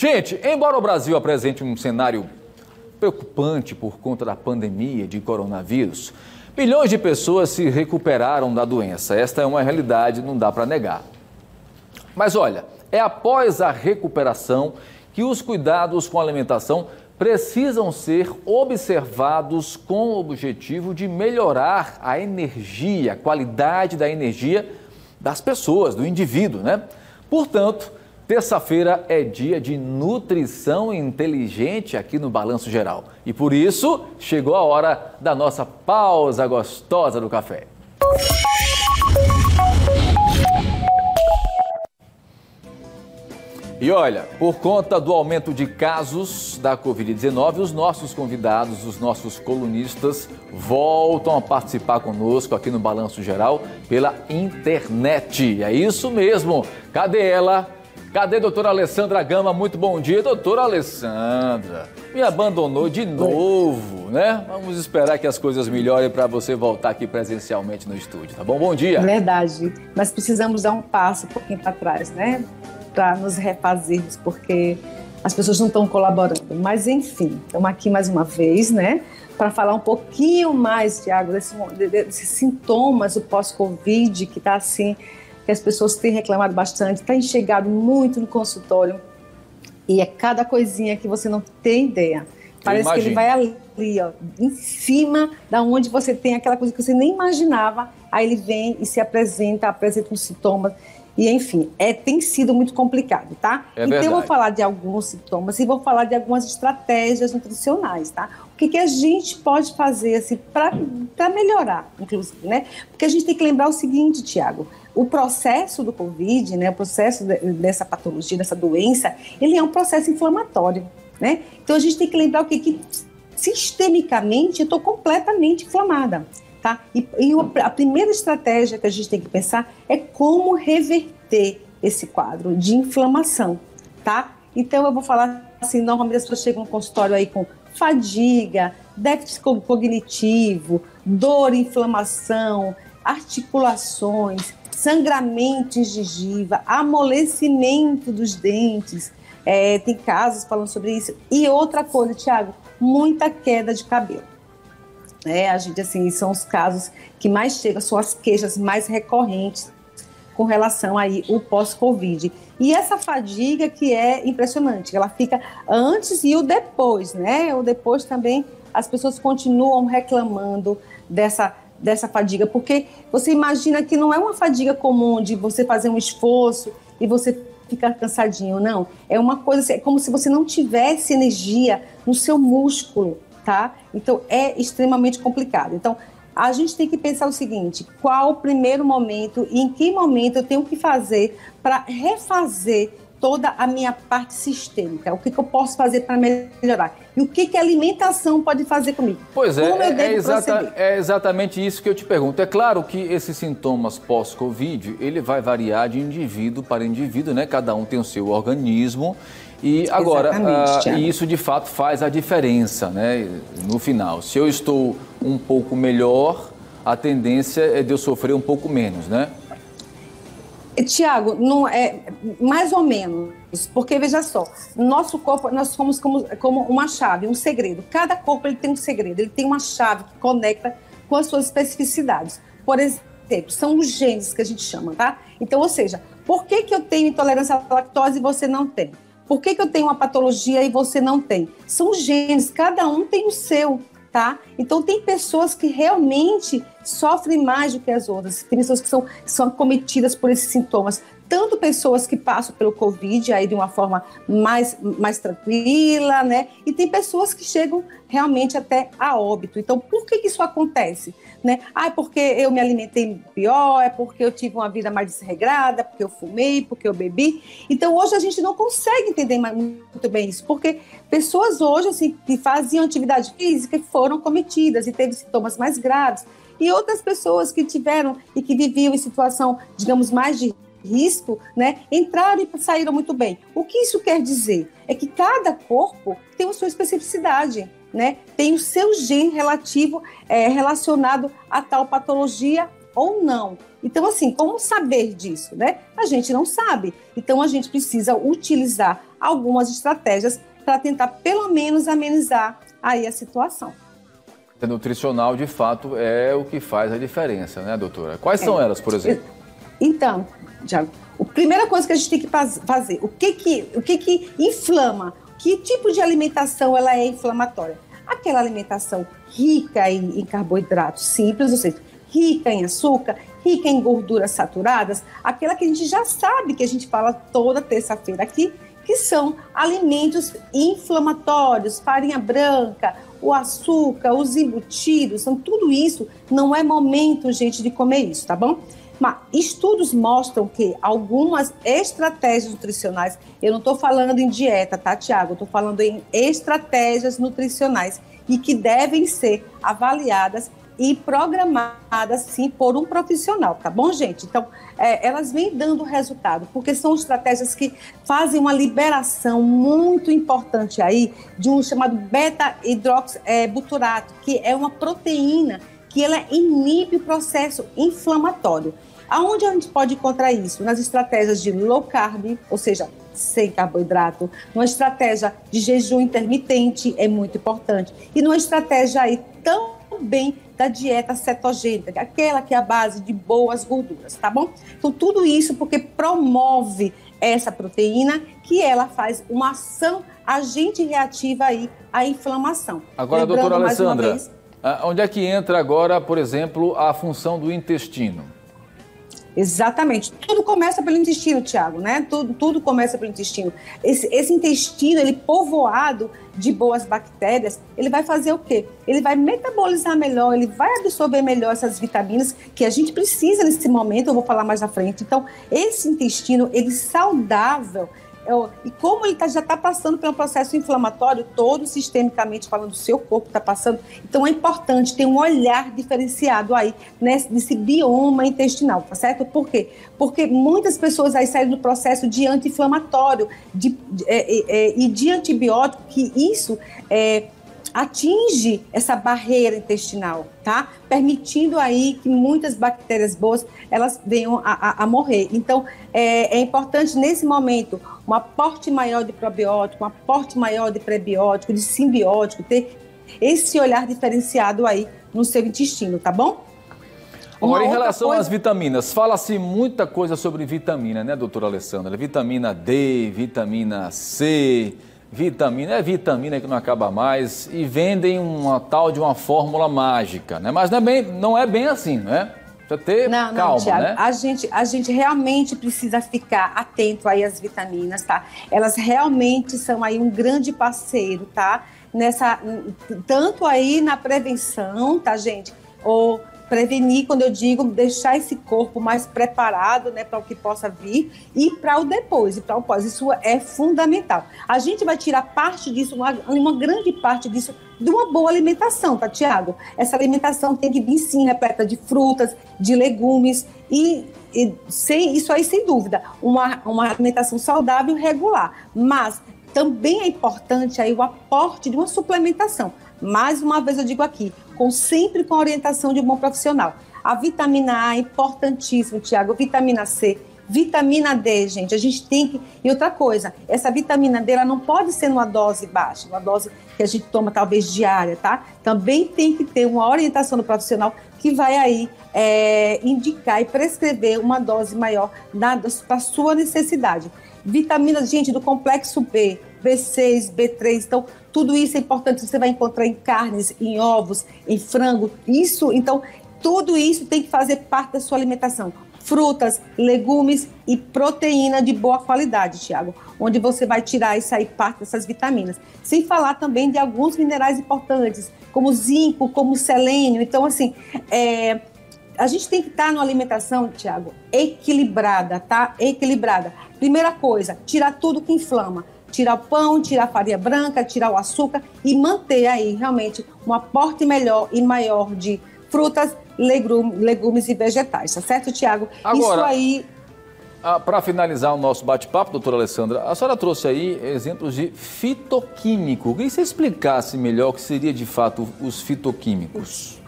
Gente, embora o Brasil apresente um cenário preocupante por conta da pandemia de coronavírus, milhões de pessoas se recuperaram da doença. Esta é uma realidade, não dá para negar. Mas olha, é após a recuperação que os cuidados com a alimentação precisam ser observados com o objetivo de melhorar a energia, a qualidade da energia das pessoas, do indivíduo, né? Portanto, terça-feira é dia de nutrição inteligente aqui no Balanço Geral. E por isso, chegou a hora da nossa pausa gostosa do café. E olha, por conta do aumento de casos da Covid-19, os nossos convidados, os nossos colunistas, voltam a participar conosco aqui no Balanço Geral pela internet. É isso mesmo. Cadê ela? Cadê a doutora Alessandra Gama? Muito bom dia, doutora Alessandra. Me abandonou de novo, né? Vamos esperar que as coisas melhorem para você voltar aqui presencialmente no estúdio, tá bom? Bom dia. Verdade. Mas precisamos dar um passo um pouquinho para trás, né? para nos refazermos, porque as pessoas não estão colaborando. Mas, enfim, estamos aqui mais uma vez, né? Para falar um pouquinho mais, Tiago, desses desse sintomas do pós-Covid, que está assim, que as pessoas têm reclamado bastante, tem chegado muito no consultório. E é cada coisinha que você não tem ideia. Parece que ele vai ali, ó, em cima da onde você tem aquela coisa que você nem imaginava. Aí ele vem e se apresenta, apresenta os sintomas. E, enfim, é, tem sido muito complicado, tá? É então, verdade. eu vou falar de alguns sintomas e vou falar de algumas estratégias nutricionais, tá? O que, que a gente pode fazer, assim, para melhorar, inclusive, né? Porque a gente tem que lembrar o seguinte, Tiago, o processo do Covid, né, o processo de, dessa patologia, dessa doença, ele é um processo inflamatório, né? Então, a gente tem que lembrar o que, que sistemicamente eu estou completamente inflamada. Tá? E, e, a primeira estratégia que a gente tem que pensar é como reverter esse quadro de inflamação, tá? Então eu vou falar assim, normalmente as pessoas chegam no consultório aí com fadiga, déficit cognitivo, dor, inflamação, articulações, sangramento em gengiva, amolecimento dos dentes. É, tem casos falando sobre isso. E outra coisa, Tiago, muita queda de cabelo. É, a gente, assim, são os casos que mais chegam, são as queixas mais recorrentes com relação aí o pós-Covid. E essa fadiga que é impressionante, ela fica antes e o depois, né? O depois também as pessoas continuam reclamando dessa dessa fadiga, porque você imagina que não é uma fadiga comum de você fazer um esforço e você ficar cansadinho, não. É uma coisa, é como se você não tivesse energia no seu músculo tá? Então é extremamente complicado. Então a gente tem que pensar o seguinte: qual o primeiro momento e em que momento eu tenho que fazer para refazer toda a minha parte sistêmica? O que, que eu posso fazer para melhorar? E o que, que a alimentação pode fazer comigo? Pois é, é, é, exata, é, exatamente isso que eu te pergunto. É claro que esses sintomas pós-Covid, ele vai variar de indivíduo para indivíduo, né? Cada um tem o seu organismo e agora, uh, isso de fato faz a diferença né, no final. Se eu estou um pouco melhor, a tendência é de eu sofrer um pouco menos, né? Tiago, não é mais ou menos, porque veja só, nosso corpo nós somos como, como uma chave, um segredo. Cada corpo ele tem um segredo, ele tem uma chave que conecta com as suas especificidades. Por exemplo, são os genes que a gente chama, tá? Então, ou seja, por que, que eu tenho intolerância à lactose e você não tem? Por que, que eu tenho uma patologia e você não tem? São genes, cada um tem o seu, tá? Então tem pessoas que realmente sofrem mais do que as outras, tem pessoas que são, são acometidas por esses sintomas tanto pessoas que passam pelo Covid aí de uma forma mais, mais tranquila, né? E tem pessoas que chegam realmente até a óbito. Então, por que, isso acontece? Né? Ah, é porque eu me alimentei pior, é porque eu tive uma vida mais desregrada, porque eu fumei, porque eu bebi. Então, hoje a gente não consegue entender muito bem isso, porque pessoas hoje assim, que faziam atividade física foram cometidas e teve sintomas mais graves. E outras pessoas que tiveram e que viviam em situação, digamos, mais de risco, né, entraram e saíram muito bem. O que isso quer dizer? É que cada corpo tem a sua especificidade, né? Tem o seu gene relativo é, relacionado a tal patologia ou não. Então, assim, como saber disso, né? A gente não sabe. Então, a gente precisa utilizar algumas estratégias para tentar, pelo menos, amenizar aí a situação. A nutricional, de fato, é o que faz a diferença, né, doutora? Quais são é. elas, por exemplo? Então, Tiago, a primeira coisa que a gente tem que fazer, o que que, o que que inflama? Que tipo de alimentação ela é inflamatória? Aquela alimentação rica em, em carboidratos simples, ou seja, rica em açúcar, rica em gorduras saturadas, aquela que a gente já sabe que a gente fala toda terça-feira aqui, que são alimentos inflamatórios, farinha branca, o açúcar, os embutidos, são tudo isso. Não é momento, gente, de comer isso, tá bom? Mas estudos mostram que algumas estratégias nutricionais, eu não estou falando em dieta, tá, Tiago? Estou falando em estratégias nutricionais e que devem ser avaliadas e programadas, sim, por um profissional, tá bom, gente? Então, é, elas vêm dando resultado, porque são estratégias que fazem uma liberação muito importante aí de um chamado beta-hidroxibuturato, que é uma proteína que ela inibe o processo inflamatório. Aonde a gente pode encontrar isso? Nas estratégias de low carb, ou seja, sem carboidrato, numa estratégia de jejum intermitente é muito importante e numa estratégia aí também da dieta cetogênica, aquela que é a base de boas gorduras, tá bom? Então, tudo isso porque promove essa proteína que ela faz uma ação agente reativa aí à inflamação. Agora, Lembrando, doutora Alessandra, vez, onde é que entra agora, por exemplo, a função do intestino? Exatamente. Tudo começa pelo intestino, Tiago, né? Tudo, tudo começa pelo intestino. Esse, esse, intestino, ele povoado de boas bactérias, ele vai fazer o quê? Ele vai metabolizar melhor, ele vai absorver melhor essas vitaminas que a gente precisa nesse momento, eu vou falar mais à frente. Então, esse intestino, ele saudável, e como ele tá, já está passando pelo processo inflamatório todo, sistemicamente falando, o seu corpo está passando, então é importante ter um olhar diferenciado aí nesse, nesse bioma intestinal, tá certo? Por quê? Porque muitas pessoas aí saem do processo de anti-inflamatório de, de, é, é, e de antibiótico, que isso é atinge essa barreira intestinal, tá? Permitindo aí que muitas bactérias boas elas venham a, a, a morrer. Então é, é, importante nesse momento um aporte maior de probiótico, um aporte maior de prebiótico, de simbiótico, ter esse olhar diferenciado aí no seu intestino, tá bom? Agora, em relação coisa... às vitaminas, fala-se muita coisa sobre vitamina, né, doutora Alessandra? Vitamina D, vitamina C, vitamina, é vitamina que não acaba mais e vendem uma tal de uma fórmula mágica, né? Mas não é bem, não é bem assim, né? Precisa ter não, calma, não, Thiago, né? A gente, a gente realmente precisa ficar atento aí às vitaminas, tá? Elas realmente são aí um grande parceiro, tá? Nessa, tanto aí na prevenção, tá, gente? Ou prevenir, quando eu digo deixar esse corpo mais preparado né, para o que possa vir e para o depois, e para o pós. Isso é fundamental. A gente vai tirar parte disso, uma, uma grande parte disso, de uma boa alimentação, tá, Tiago? Essa alimentação tem que vir sim repleta de frutas, de legumes e, e sem, isso aí sem dúvida, uma, uma alimentação saudável e regular. Mas também é importante aí o aporte de uma suplementação. Mais uma vez eu digo aqui, com sempre com a orientação de um bom profissional. A vitamina A é importantíssimo, Tiago, vitamina C, vitamina D, gente, a gente tem que... E outra coisa, essa vitamina D, ela não pode ser numa dose baixa, uma dose que a gente toma talvez diária, tá? Também tem que ter uma orientação do profissional que vai aí é, indicar e prescrever uma dose maior para a sua necessidade. Vitaminas, gente, do complexo B, B6, B3. Então, tudo isso é importante. Você vai encontrar em carnes, em ovos, em frango. Isso, então, tudo isso tem que fazer parte da sua alimentação. Frutas, legumes e proteína de boa qualidade, Tiago, onde você vai tirar e sair parte dessas vitaminas. Sem falar também de alguns minerais importantes, como zinco, como selênio. Então, assim, é, a gente tem que estar numa alimentação, Tiago, equilibrada, tá? Equilibrada. Primeira coisa, tirar tudo que inflama tirar o pão, tirar a farinha branca, tirar o açúcar e manter aí realmente um aporte melhor e maior de frutas, legumes e vegetais, tá certo, Tiago? Isso aí. Ah, Para finalizar o nosso bate-papo, doutora Alessandra, a senhora trouxe aí exemplos de fitoquímico. Queria que você explicasse melhor o que seria de fato os fitoquímicos.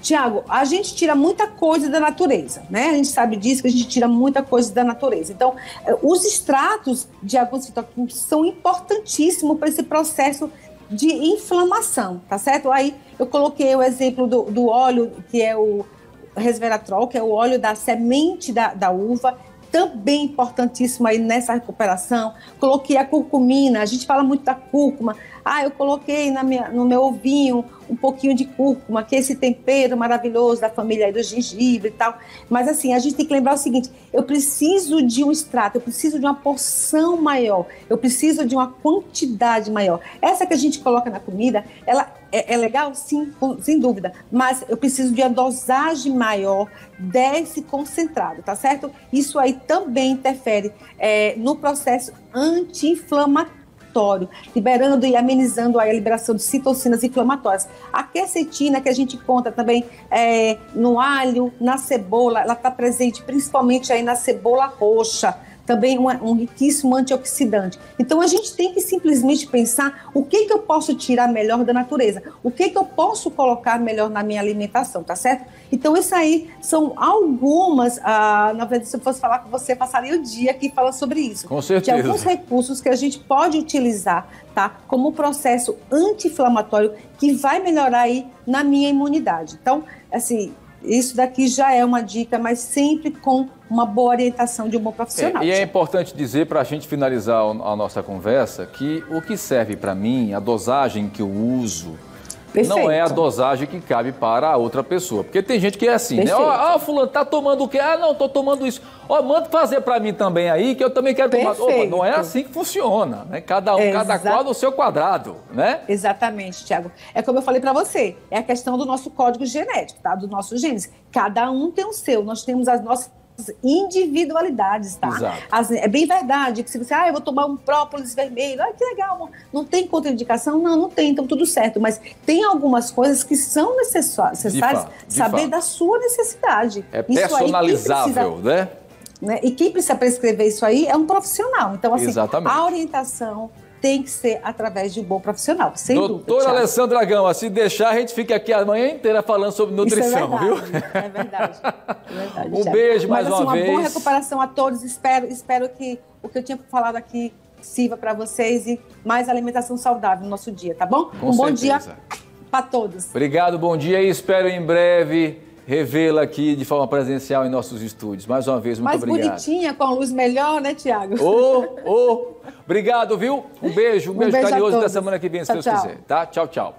Tiago, a gente tira muita coisa da natureza, né? A gente sabe disso, que a gente tira muita coisa da natureza. Então, eh, os extratos de alguns fitoquímicos são importantíssimos para esse processo de inflamação, tá certo? Aí eu coloquei o exemplo do, do óleo, que é o resveratrol, que é o óleo da semente da, da uva, também importantíssimo aí nessa recuperação. Coloquei a curcumina, a gente fala muito da cúrcuma. Ah, eu coloquei na minha, no meu ovinho um pouquinho de cúrcuma, que é esse tempero maravilhoso da família aí do gengibre e tal. Mas assim, a gente tem que lembrar o seguinte: eu preciso de um extrato, eu preciso de uma porção maior, eu preciso de uma quantidade maior. Essa que a gente coloca na comida, ela é, é legal? Sim, sem dúvida. Mas eu preciso de uma dosagem maior desse concentrado, tá certo? Isso aí também interfere é, no processo anti-inflamatório liberando e amenizando a liberação de citocinas inflamatórias. A quercetina, que a gente encontra também é, no alho, na cebola, ela está presente principalmente aí na cebola roxa, também um, um, riquíssimo antioxidante. Então a gente tem que simplesmente pensar o que, que eu posso tirar melhor da natureza, o que, que eu posso colocar melhor na minha alimentação, tá certo? Então isso aí são algumas, ah, na verdade se eu fosse falar com você, passaria o dia aqui falando sobre isso. Com certeza. De alguns recursos que a gente pode utilizar, tá? Como processo anti-inflamatório que vai melhorar aí na minha imunidade. Então, assim, isso daqui já é uma dica, mas sempre com uma boa orientação de um bom profissional. É, e é importante dizer, para a gente finalizar a nossa conversa, que o que serve para mim, a dosagem que eu uso, Perfeito. não é a dosagem que cabe para a outra pessoa. Porque tem gente que é assim, Perfeito. né? Ó, oh, fulano, tá tomando o quê? Ah, não, tô tomando isso. Ó, oh, manda fazer para mim também aí, que eu também quero Perfeito. tomar. Opa, não é assim que funciona, né? Cada um, cada qual no seu quadrado, né? Exatamente, Tiago. É como eu falei para você, é a questão do nosso código genético, tá? Do nosso genes. Cada um tem o seu. Nós temos as nossas individualidades, tá? As, é bem verdade que se você, ah, eu vou tomar um própolis vermelho, ah, que legal, não tem contraindicação? Não, não tem, então tudo certo. Mas tem algumas coisas que são necessárias, necessárias saber fato. da sua necessidade. É personalizável, precisa, né? né? E quem precisa prescrever isso aí é um profissional. Então, assim, Exatamente. a orientação tem que ser através de um bom profissional, sem Doutora dúvida. Doutora Alessandra Gama, se deixar, a gente fica aqui a manhã inteira falando sobre nutrição, é viu? É verdade. É verdade um beijo Mas, mais assim, uma, uma vez. Uma boa recuperação a todos. Espero, espero que o que eu tinha falado aqui sirva para vocês e mais alimentação saudável no nosso dia, tá bom? Com um certeza. bom dia para todos. Obrigado, bom dia e espero em breve revê-la aqui de forma presencial em nossos estúdios. Mais uma vez, muito Mais obrigado. Mais bonitinha, com a luz melhor, né, Tiago? Ô, ô, obrigado, viu? Um beijo, um, um beijo, beijo carinhoso. Até semana que vem, se tchau, Deus tchau. quiser, tá? Tchau, tchau.